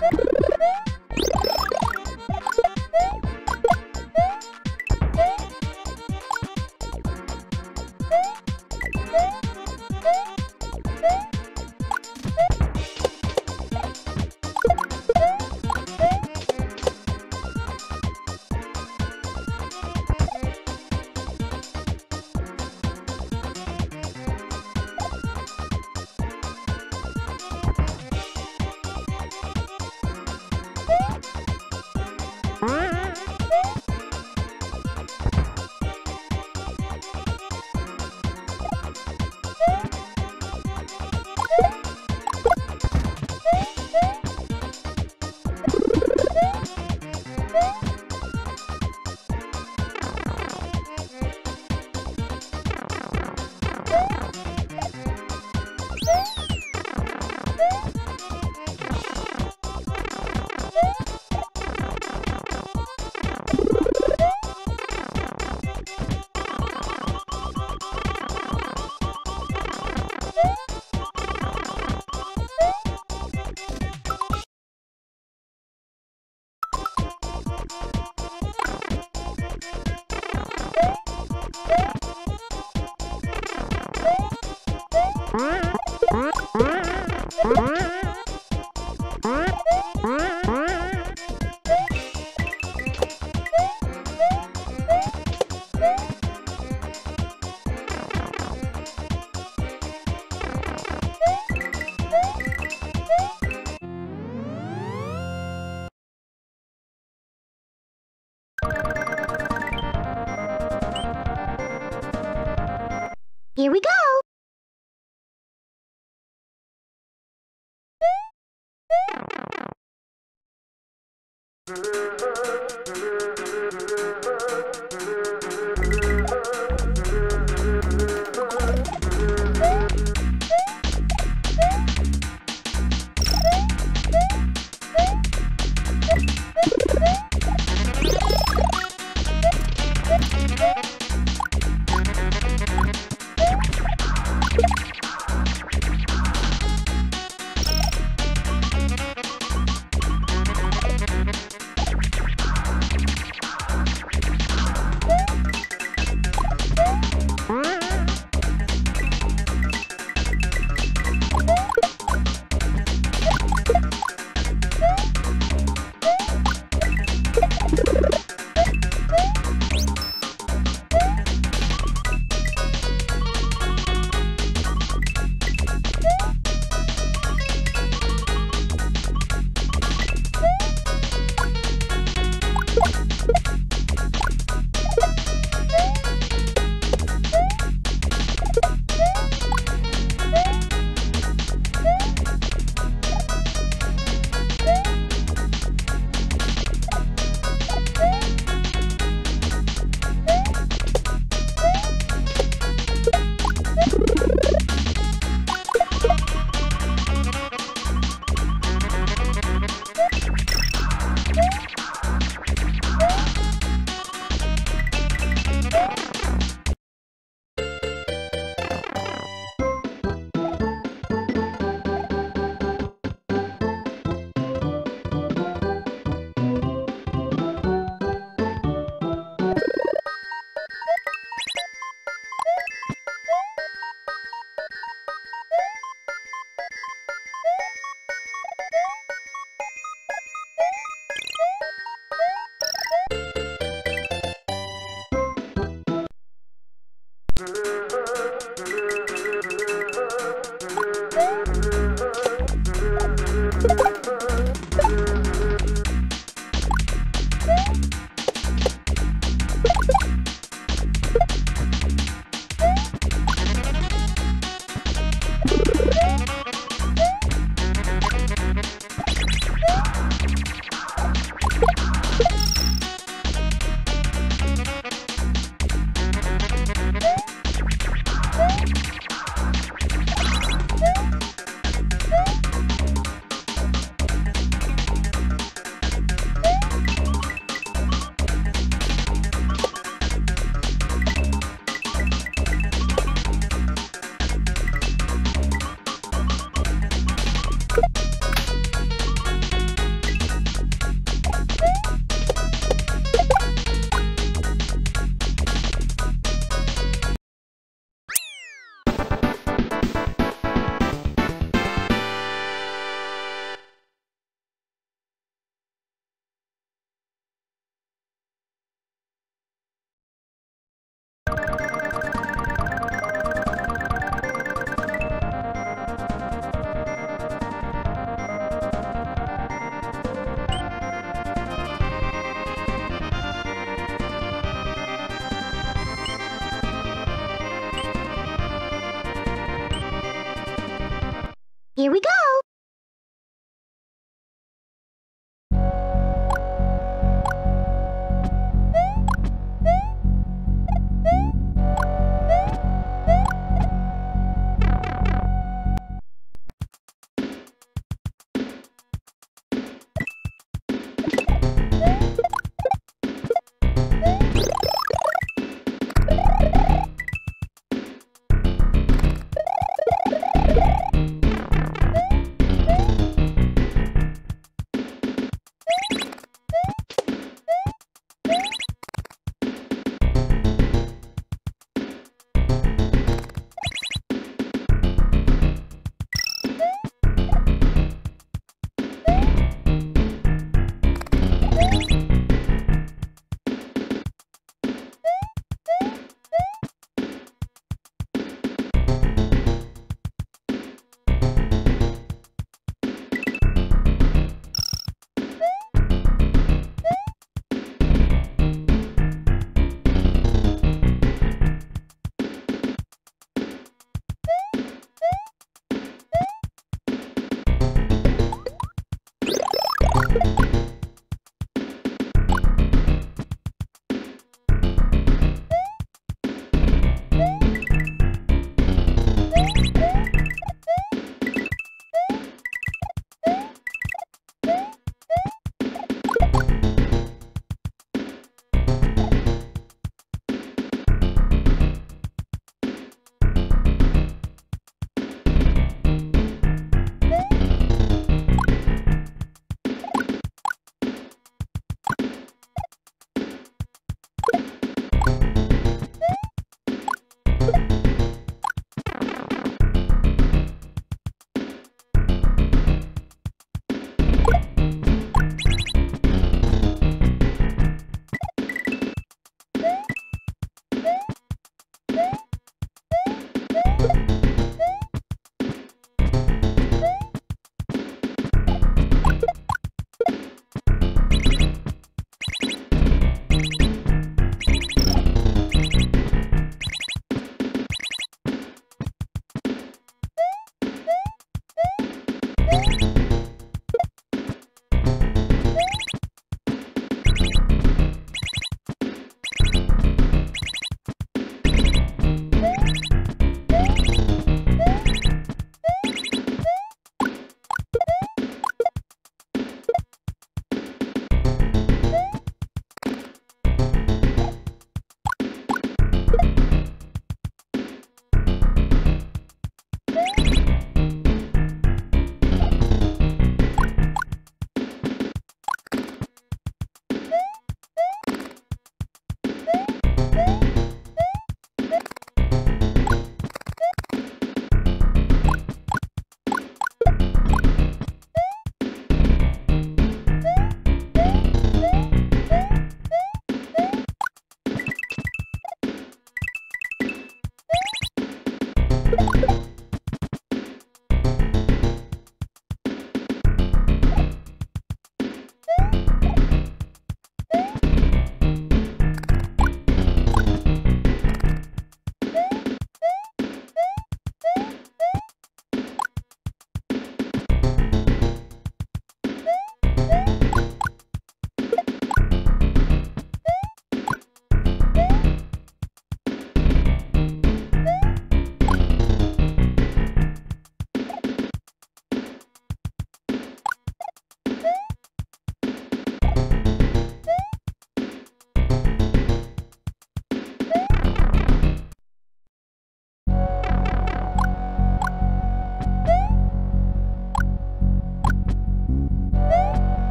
Woohoo!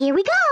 Here we go.